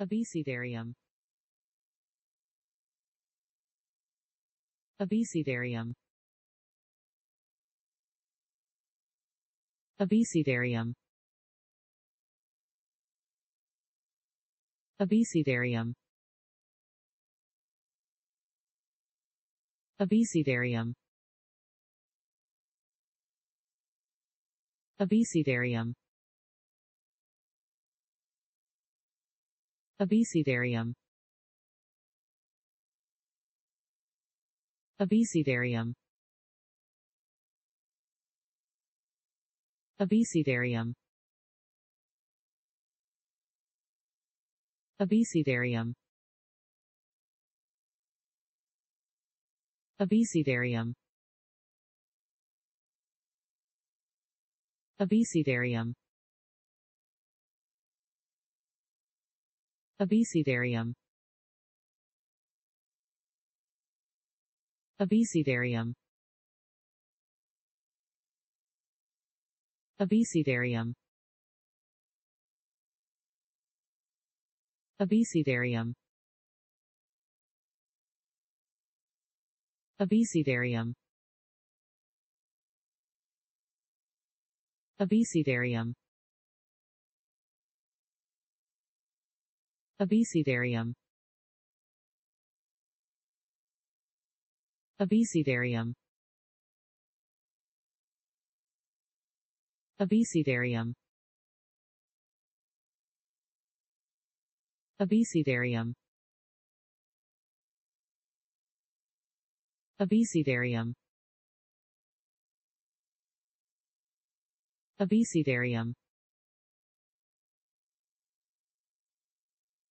Abecedarium. Abecedarium. Abecedarium. Abecedarium. Abecedarium. Abecedarium. Abecedarium. Abecedarium. Abecedarium. Abecedarium. Abecedarium. Abecedarium. Abecedarium. Abecedarium. Abecedarium. Abecedarium. Abecedarium. Abecedarium. Abecedarium. Abecedarium. Abecedarium. Abecedarium. Abecedarium. Abecedarium.